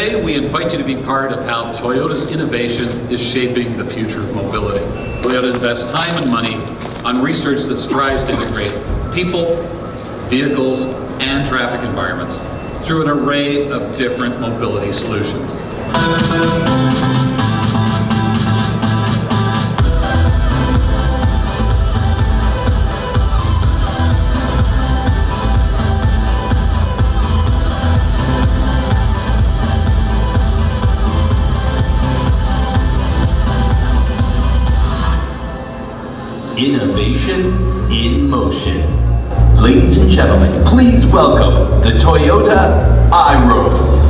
Today, we invite you to be part of how Toyota's innovation is shaping the future of mobility. Toyota invests time and money on research that strives to integrate people, vehicles, and traffic environments through an array of different mobility solutions. Ladies and gentlemen, please welcome the Toyota iRoad.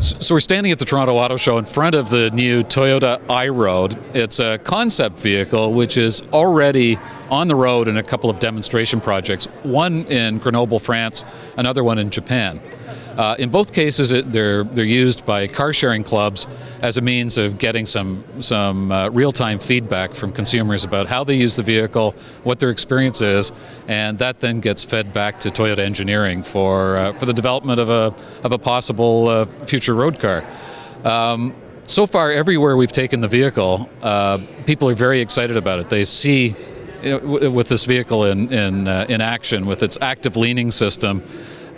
So we're standing at the Toronto Auto Show in front of the new Toyota iRoad. It's a concept vehicle which is already on the road in a couple of demonstration projects, one in Grenoble, France, another one in Japan. Uh, in both cases, it, they're they're used by car sharing clubs as a means of getting some some uh, real time feedback from consumers about how they use the vehicle, what their experience is, and that then gets fed back to Toyota Engineering for uh, for the development of a of a possible uh, future road car. Um, so far, everywhere we've taken the vehicle, uh, people are very excited about it. They see with this vehicle in in, uh, in action with its active leaning system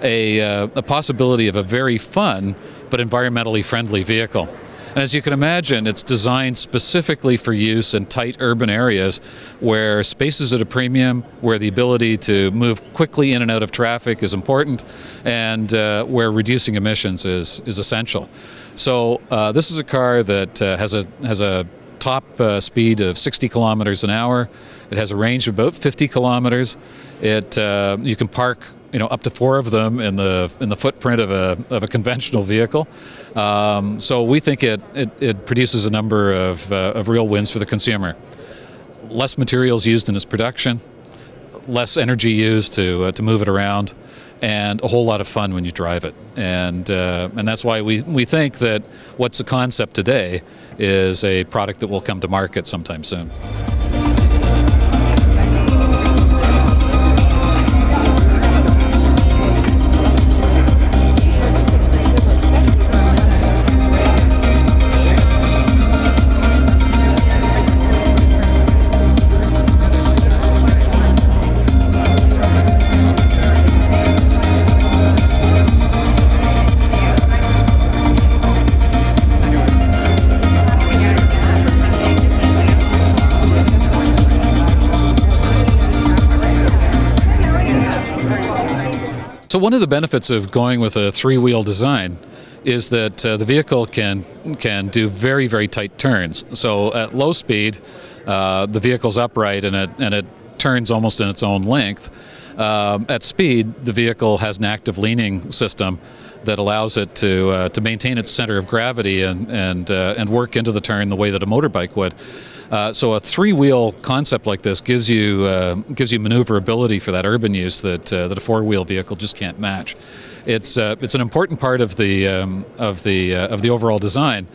a, uh, a possibility of a very fun but environmentally friendly vehicle. And as you can imagine, it's designed specifically for use in tight urban areas where space is at a premium, where the ability to move quickly in and out of traffic is important, and uh, where reducing emissions is, is essential. So uh, this is a car that uh, has a has a top uh, speed of 60 kilometers an hour. It has a range of about 50 kilometers. It uh, you can park you know up to four of them in the in the footprint of a of a conventional vehicle. Um, so we think it, it, it produces a number of uh, of real wins for the consumer. Less materials used in its production, less energy used to uh, to move it around, and a whole lot of fun when you drive it. And uh, and that's why we we think that what's a concept today is a product that will come to market sometime soon. So one of the benefits of going with a three-wheel design is that uh, the vehicle can can do very very tight turns. So at low speed, uh, the vehicle's upright and it and it turns almost in its own length. Um, at speed, the vehicle has an active leaning system that allows it to uh, to maintain its center of gravity and and uh, and work into the turn the way that a motorbike would. Uh, so a three-wheel concept like this gives you uh, gives you maneuverability for that urban use that uh, that a four-wheel vehicle just can't match. It's uh, it's an important part of the um, of the of the overall design,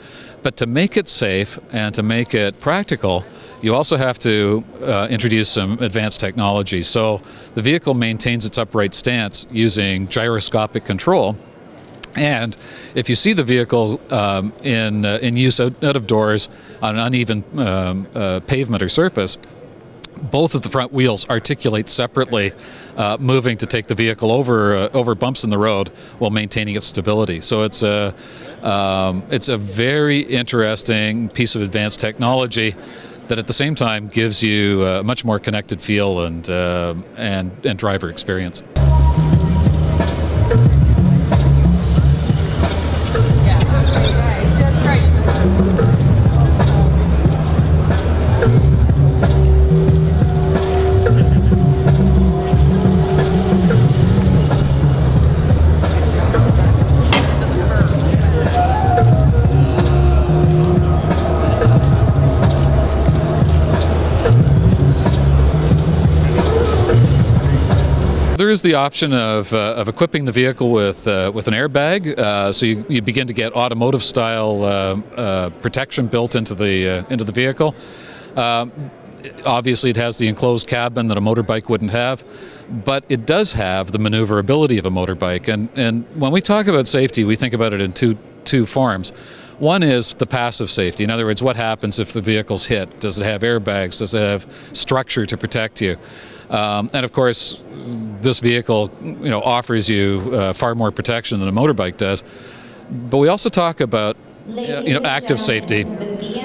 but to make it safe and to make it practical, you also have to uh, introduce some advanced technology. So the vehicle maintains its upright stance using gyroscopic control. And if you see the vehicle um, in, uh, in use out, out, of doors on an uneven um, uh, pavement or surface, both of the front wheels articulate separately, uh, moving to take the vehicle over uh, over bumps in the road while maintaining its stability. So it's a um, it's a very interesting piece of advanced technology that at the same time gives you a much more connected feel and uh, and and driver experience. Is the option of, uh, of equipping the vehicle with, uh, with an airbag, uh, so you, you begin to get automotive style uh, uh, protection built into the, into the vehicle. Obviously, it has the enclosed cabin that a motorbike wouldn't have, but it does have the maneuverability of a motorbike. And, and when we talk about safety, we think about it in two, two forms. One is the passive safety. In other words, what happens if the vehicle's hit? Does it have airbags? Does it have structure to protect you? Um, and of course, this vehicle, you know, offers you uh, far more protection than a motorbike does. But we also talk about you know, active safety,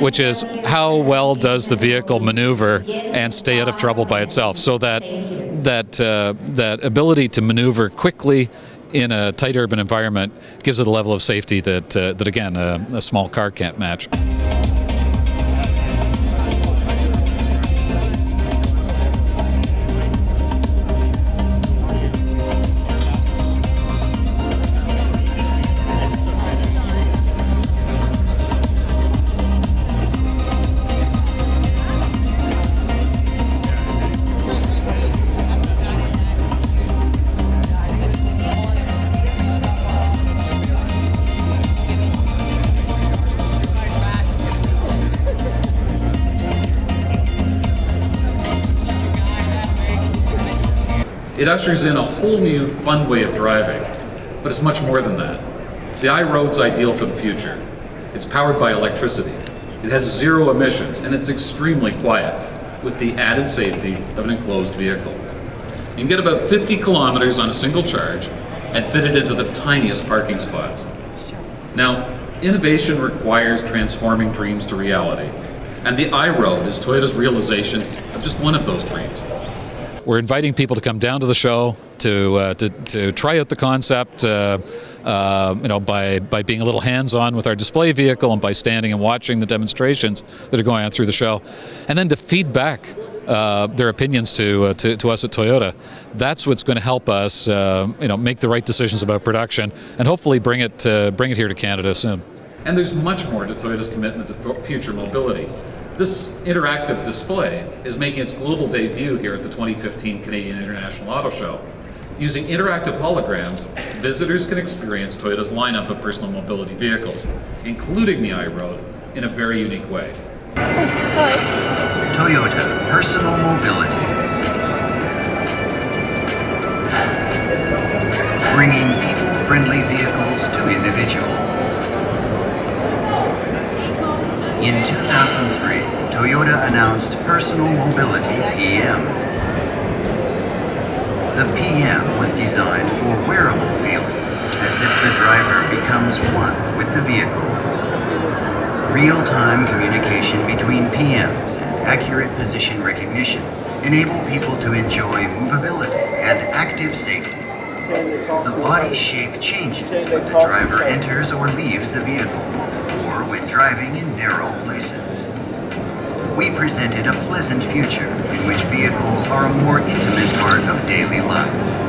which is how well does the vehicle maneuver and stay out of trouble by itself. So that that uh, that ability to maneuver quickly in a tight urban environment gives it a level of safety that uh, that again a, a small car can't match. It ushers in a whole new fun way of driving, but it's much more than that. The iRoad's ideal for the future. It's powered by electricity. It has zero emissions and it's extremely quiet with the added safety of an enclosed vehicle. You can get about 50 kilometers on a single charge and fit it into the tiniest parking spots. Now, innovation requires transforming dreams to reality, and the iRoad is Toyota's realization of just one of those dreams. We're inviting people to come down to the show to uh, to, to try out the concept. Uh, uh, you know, by by being a little hands-on with our display vehicle and by standing and watching the demonstrations that are going on through the show, and then to feed back uh, their opinions to, uh, to, to us at Toyota. That's what's going to help us, uh, you know, make the right decisions about production and hopefully bring it bring it here to Canada soon. And there's much more to Toyota's commitment to future mobility. This interactive display is making its global debut here at the 2015 Canadian International Auto Show. Using interactive holograms, visitors can experience Toyota's lineup of personal mobility vehicles, including the iRoad, in a very unique way. Toyota Personal Mobility. Bringing people-friendly vehicles to individuals. In 2003, Toyota announced Personal Mobility PM. The PM was designed for wearable feeling, as if the driver becomes one with the vehicle. Real-time communication between PMs and accurate position recognition enable people to enjoy movability and active safety. The body shape changes when the driver enters or leaves the vehicle, or when driving in narrow places. We presented a pleasant future in which vehicles are a more intimate part of daily life.